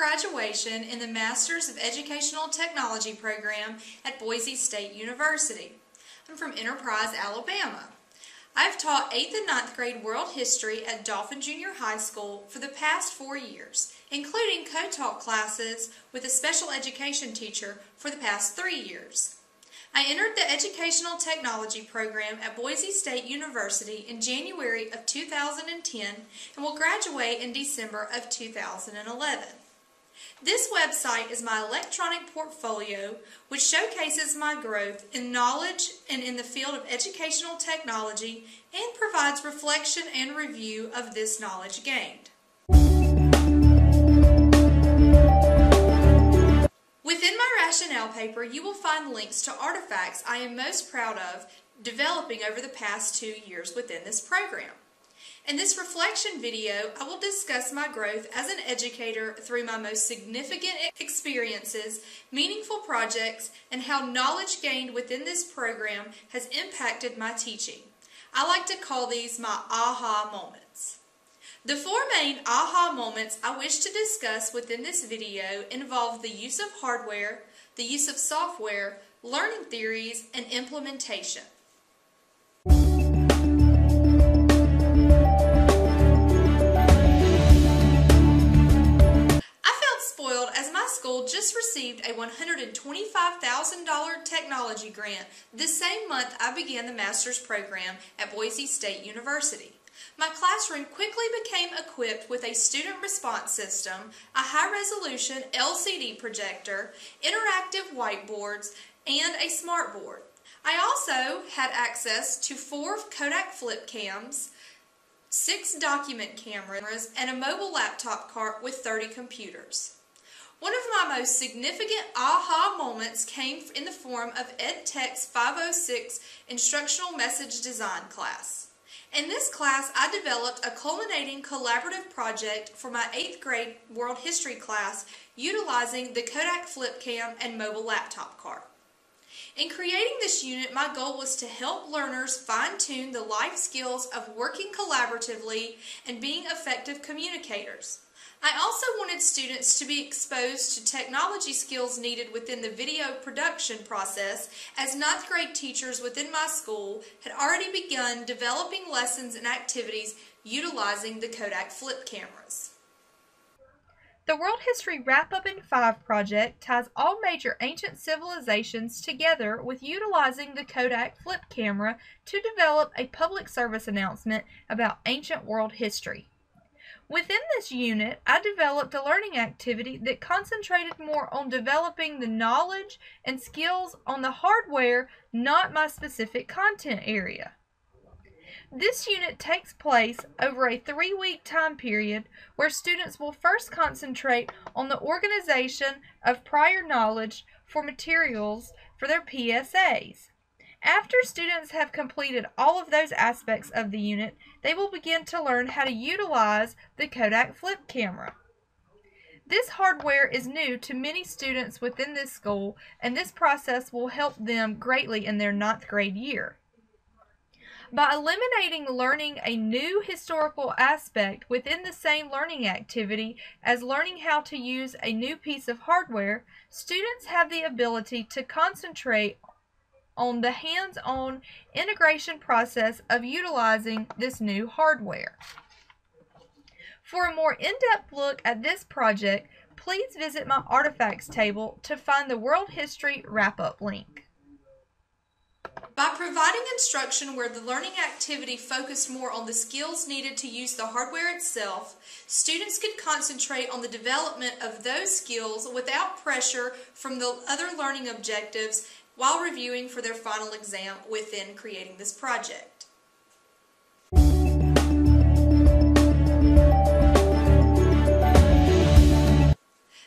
graduation in the Masters of Educational Technology program at Boise State University. I'm from Enterprise, Alabama. I've taught 8th and 9th grade world history at Dauphin Junior High School for the past four years, including co-taught classes with a special education teacher for the past three years. I entered the Educational Technology program at Boise State University in January of 2010 and will graduate in December of 2011. This website is my electronic portfolio which showcases my growth in knowledge and in the field of educational technology and provides reflection and review of this knowledge gained. Within my rationale paper, you will find links to artifacts I am most proud of developing over the past two years within this program. In this reflection video, I will discuss my growth as an educator through my most significant experiences, meaningful projects, and how knowledge gained within this program has impacted my teaching. I like to call these my aha moments. The four main aha moments I wish to discuss within this video involve the use of hardware, the use of software, learning theories, and implementation. School just received a $125,000 technology grant this same month I began the master's program at Boise State University. My classroom quickly became equipped with a student response system, a high-resolution LCD projector, interactive whiteboards, and a smartboard. I also had access to four Kodak flip cams, six document cameras, and a mobile laptop cart with 30 computers. One of my most significant aha moments came in the form of EdTech's 506 Instructional Message Design class. In this class, I developed a culminating collaborative project for my 8th grade World History class utilizing the Kodak Flip Cam and mobile laptop cart. In creating this unit, my goal was to help learners fine-tune the life skills of working collaboratively and being effective communicators. I also wanted students to be exposed to technology skills needed within the video production process as ninth grade teachers within my school had already begun developing lessons and activities utilizing the Kodak flip cameras. The World History Wrap Up in Five project ties all major ancient civilizations together with utilizing the Kodak flip camera to develop a public service announcement about ancient world history. Within this unit, I developed a learning activity that concentrated more on developing the knowledge and skills on the hardware, not my specific content area. This unit takes place over a three-week time period where students will first concentrate on the organization of prior knowledge for materials for their PSAs. After students have completed all of those aspects of the unit, they will begin to learn how to utilize the Kodak flip camera. This hardware is new to many students within this school, and this process will help them greatly in their ninth grade year. By eliminating learning a new historical aspect within the same learning activity as learning how to use a new piece of hardware, students have the ability to concentrate on the hands-on integration process of utilizing this new hardware. For a more in-depth look at this project, please visit my artifacts table to find the World History Wrap-Up link. By providing instruction where the learning activity focused more on the skills needed to use the hardware itself, students could concentrate on the development of those skills without pressure from the other learning objectives while reviewing for their final exam within creating this project.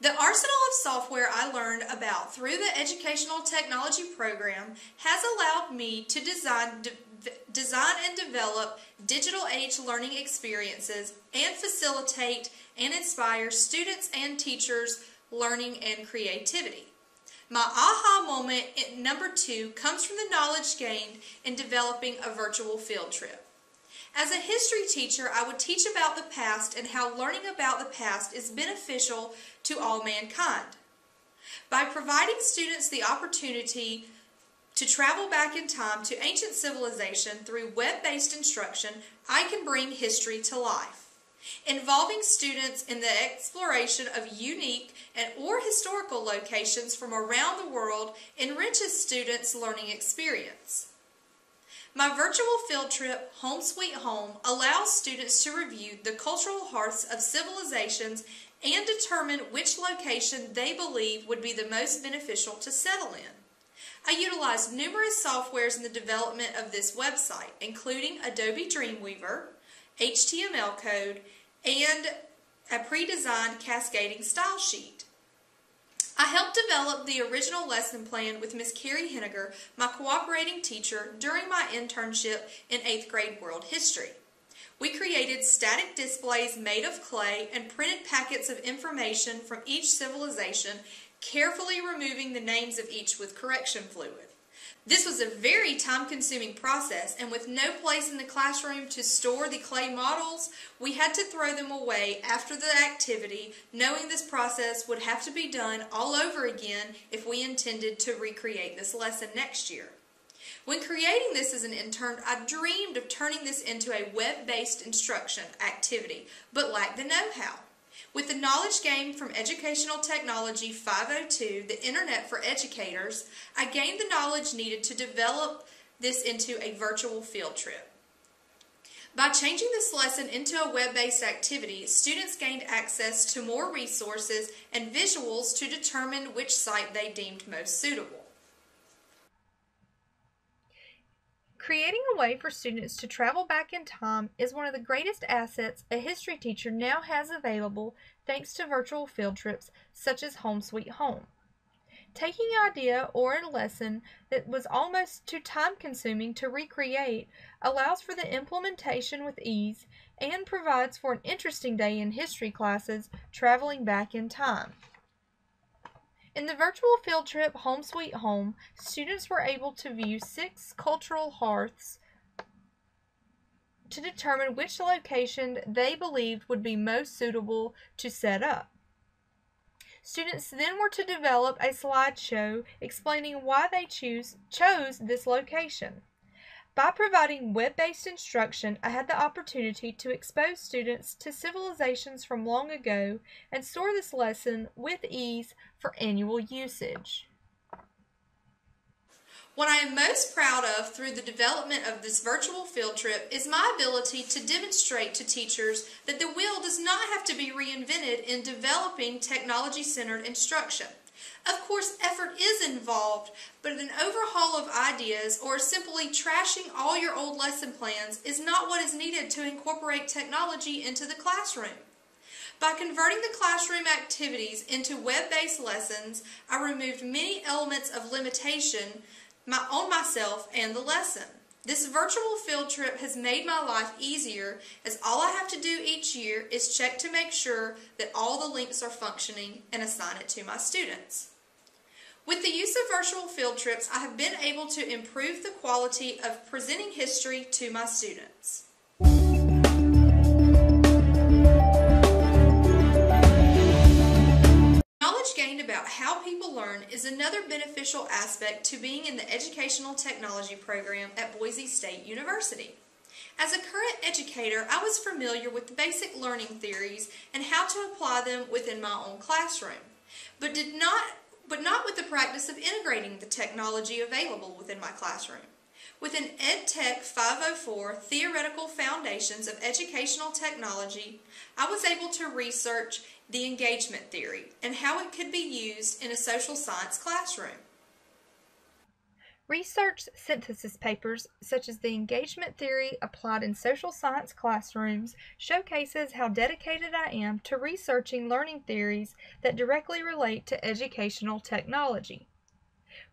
The arsenal of software I learned about through the Educational Technology Program has allowed me to design, de design and develop digital age learning experiences and facilitate and inspire students and teachers learning and creativity. My aha moment number two comes from the knowledge gained in developing a virtual field trip. As a history teacher, I would teach about the past and how learning about the past is beneficial to all mankind. By providing students the opportunity to travel back in time to ancient civilization through web-based instruction, I can bring history to life. Involving students in the exploration of unique and or historical locations from around the world enriches students' learning experience. My virtual field trip, Home Sweet Home, allows students to review the cultural hearths of civilizations and determine which location they believe would be the most beneficial to settle in. I utilized numerous softwares in the development of this website, including Adobe Dreamweaver, HTML code, and a pre-designed cascading style sheet. I helped develop the original lesson plan with Miss Carrie Henniger, my cooperating teacher, during my internship in 8th grade world history. We created static displays made of clay and printed packets of information from each civilization, carefully removing the names of each with correction fluid. This was a very time-consuming process, and with no place in the classroom to store the clay models, we had to throw them away after the activity, knowing this process would have to be done all over again if we intended to recreate this lesson next year. When creating this as an intern, I dreamed of turning this into a web-based instruction activity, but lacked the know-how. With the knowledge gained from Educational Technology 502, the Internet for Educators, I gained the knowledge needed to develop this into a virtual field trip. By changing this lesson into a web-based activity, students gained access to more resources and visuals to determine which site they deemed most suitable. Creating a way for students to travel back in time is one of the greatest assets a history teacher now has available thanks to virtual field trips such as Home Sweet Home. Taking an idea or a lesson that was almost too time consuming to recreate allows for the implementation with ease and provides for an interesting day in history classes traveling back in time. In the virtual field trip Home Sweet Home, students were able to view six cultural hearths to determine which location they believed would be most suitable to set up. Students then were to develop a slideshow explaining why they choose, chose this location. By providing web-based instruction, I had the opportunity to expose students to civilizations from long ago and store this lesson with ease for annual usage. What I am most proud of through the development of this virtual field trip is my ability to demonstrate to teachers that the wheel does not have to be reinvented in developing technology-centered instruction. Of course, effort is involved, but an overhaul of ideas or simply trashing all your old lesson plans is not what is needed to incorporate technology into the classroom. By converting the classroom activities into web-based lessons, I removed many elements of limitation on myself and the lesson. This virtual field trip has made my life easier as all I have to do each year is check to make sure that all the links are functioning and assign it to my students. With the use of virtual field trips, I have been able to improve the quality of presenting history to my students. Gained about how people learn is another beneficial aspect to being in the Educational Technology program at Boise State University. As a current educator, I was familiar with the basic learning theories and how to apply them within my own classroom, but did not but not with the practice of integrating the technology available within my classroom. With Within EdTech 504, Theoretical Foundations of Educational Technology, I was able to research the engagement theory and how it could be used in a social science classroom. Research synthesis papers, such as the engagement theory applied in social science classrooms, showcases how dedicated I am to researching learning theories that directly relate to educational technology.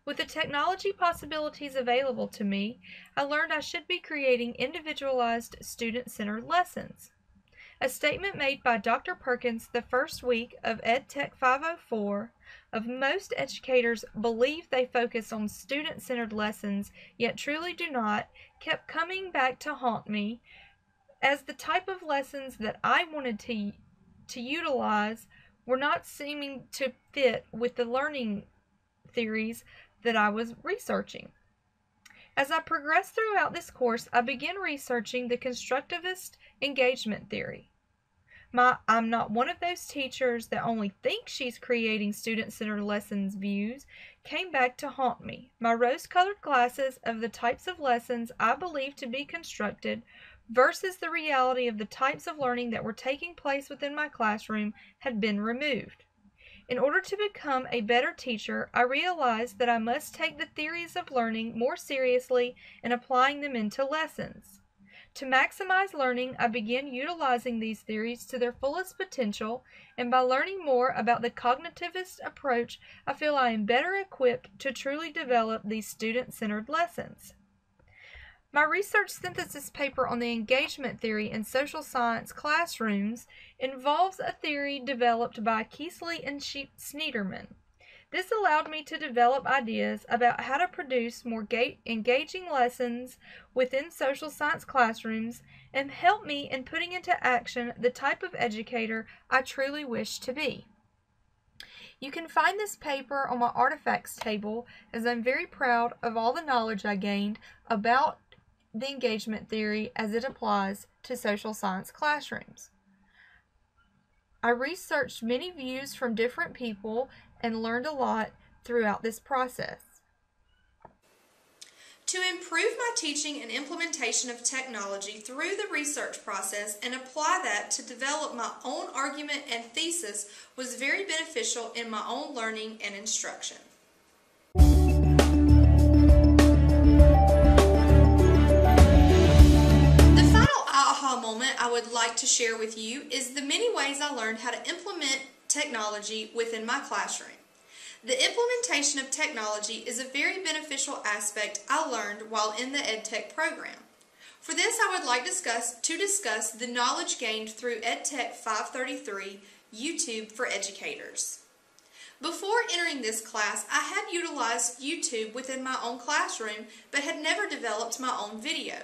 With the technology possibilities available to me, I learned I should be creating individualized student-centered lessons. A statement made by Dr. Perkins the first week of EdTech 504 of most educators believe they focus on student-centered lessons, yet truly do not, kept coming back to haunt me as the type of lessons that I wanted to to utilize were not seeming to fit with the learning theories that I was researching. As I progressed throughout this course, I began researching the constructivist engagement theory. My I'm not one of those teachers that only thinks she's creating student-centered lessons views came back to haunt me. My rose-colored glasses of the types of lessons I believe to be constructed versus the reality of the types of learning that were taking place within my classroom had been removed. In order to become a better teacher, I realized that I must take the theories of learning more seriously and applying them into lessons. To maximize learning, I began utilizing these theories to their fullest potential, and by learning more about the cognitivist approach, I feel I am better equipped to truly develop these student centered lessons. My research synthesis paper on the engagement theory in social science classrooms involves a theory developed by Kearsley and Shneiderman. This allowed me to develop ideas about how to produce more engaging lessons within social science classrooms and help me in putting into action the type of educator I truly wish to be. You can find this paper on my artifacts table as I'm very proud of all the knowledge I gained about the engagement theory as it applies to social science classrooms. I researched many views from different people and learned a lot throughout this process. To improve my teaching and implementation of technology through the research process and apply that to develop my own argument and thesis was very beneficial in my own learning and instruction. I would like to share with you is the many ways I learned how to implement technology within my classroom. The implementation of technology is a very beneficial aspect I learned while in the EdTech program. For this, I would like discuss, to discuss the knowledge gained through EdTech 533 YouTube for Educators. Before entering this class, I had utilized YouTube within my own classroom, but had never developed my own video.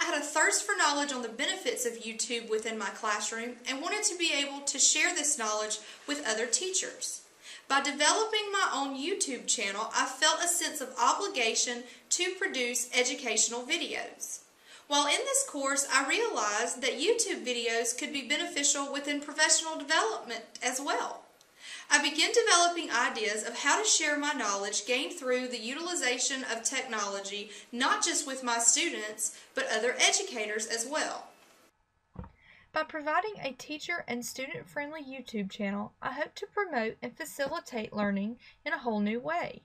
I had a thirst for knowledge on the benefits of YouTube within my classroom and wanted to be able to share this knowledge with other teachers. By developing my own YouTube channel, I felt a sense of obligation to produce educational videos. While in this course, I realized that YouTube videos could be beneficial within professional development as well. I began developing ideas of how to share my knowledge gained through the utilization of technology, not just with my students, but other educators as well. By providing a teacher and student friendly YouTube channel, I hope to promote and facilitate learning in a whole new way.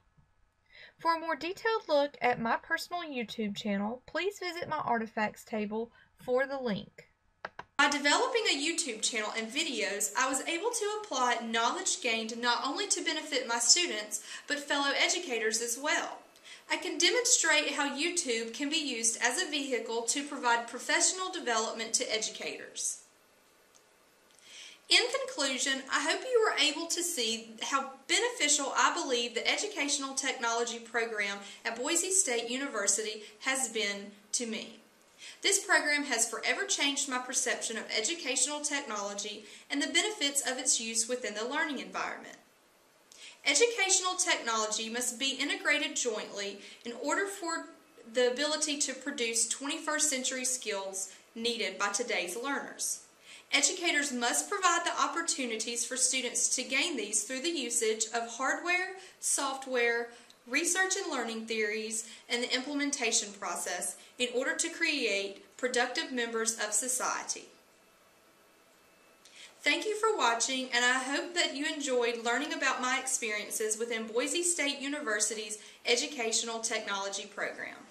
For a more detailed look at my personal YouTube channel, please visit my artifacts table for the link. By developing a YouTube channel and videos, I was able to apply knowledge gained not only to benefit my students, but fellow educators as well. I can demonstrate how YouTube can be used as a vehicle to provide professional development to educators. In conclusion, I hope you were able to see how beneficial I believe the Educational Technology Program at Boise State University has been to me. This program has forever changed my perception of educational technology and the benefits of its use within the learning environment. Educational technology must be integrated jointly in order for the ability to produce 21st century skills needed by today's learners. Educators must provide the opportunities for students to gain these through the usage of hardware, software, research and learning theories, and the implementation process in order to create productive members of society. Thank you for watching, and I hope that you enjoyed learning about my experiences within Boise State University's Educational Technology Program.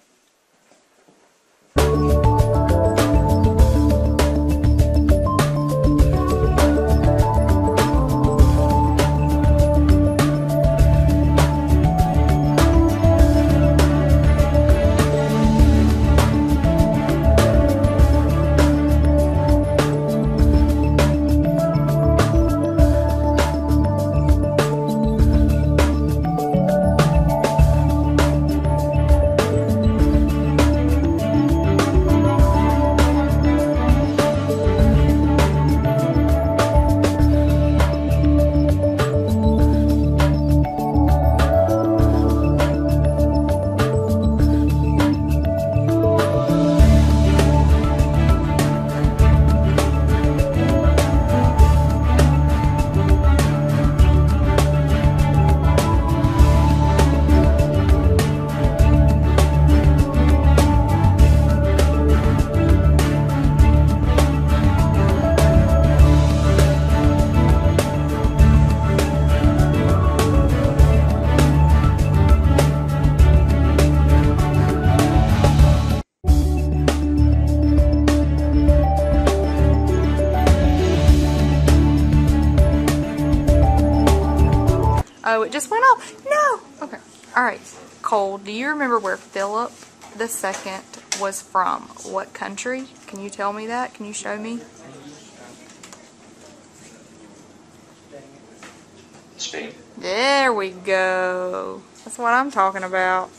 Oh, it just went off. No. Okay. All right. Cole, do you remember where Philip the second was from? What country? Can you tell me that? Can you show me? Spain. There we go. That's what I'm talking about.